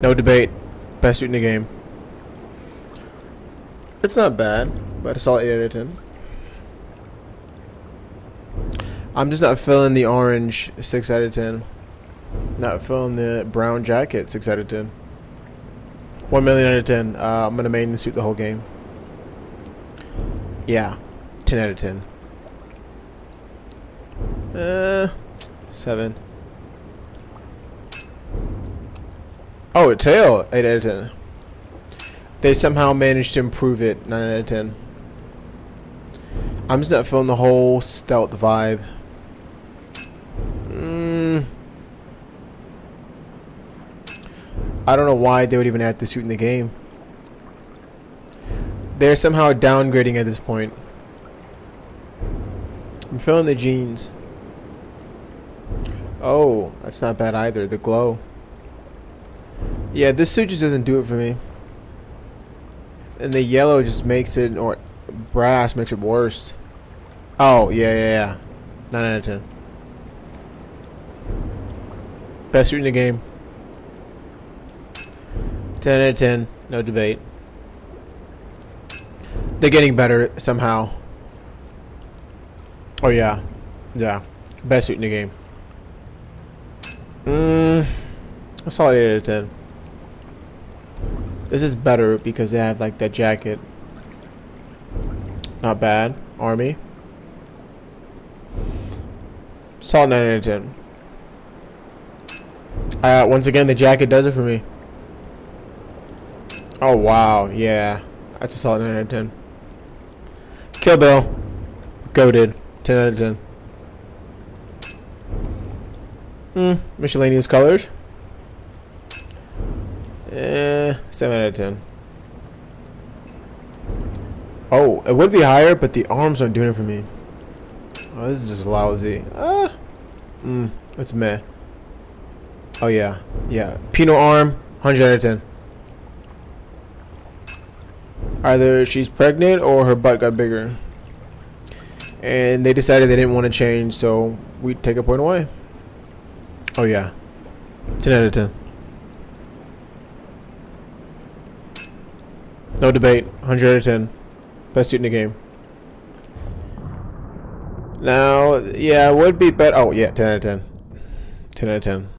No debate. Best suit in the game. It's not bad, but it's all 8 out of 10. I'm just not feeling the orange 6 out of 10. Not feeling the brown jacket 6 out of 10. 1 million out of 10. Uh, I'm going to main the suit the whole game. Yeah. 10 out of 10. Uh, 7. Oh, a tail. 8 out of 10. They somehow managed to improve it. 9 out of 10. I'm just not feeling the whole stealth vibe. Mm. I don't know why they would even add the suit in the game. They're somehow downgrading at this point. I'm feeling the jeans. Oh, that's not bad either. The glow. Yeah, this suit just doesn't do it for me. And the yellow just makes it, or brass makes it worse. Oh, yeah, yeah, yeah. 9 out of 10. Best suit in the game. 10 out of 10. No debate. They're getting better somehow. Oh, yeah. Yeah. Best suit in the game. Mmm. A solid 8 out of 10. This is better because they have like that jacket. Not bad. Army. Solid 9 out of 10. Uh, once again, the jacket does it for me. Oh, wow. Yeah. That's a solid 9 out of 10. Kill Bill. Goaded. 10 out of 10. Hmm. Miscellaneous colors. Eh, 7 out of 10. Oh, it would be higher, but the arms aren't doing it for me. Oh, this is just lousy. Ah. Mm, it's meh. Oh, yeah. Yeah. Pinot arm, 100 out of 10. Either she's pregnant or her butt got bigger. And they decided they didn't want to change, so we take a point away. Oh, yeah. 10 out of 10. No debate. 100 out of 10. Best suit in the game. Now, yeah, would be better. Oh, yeah, 10 out of 10. 10 out of 10.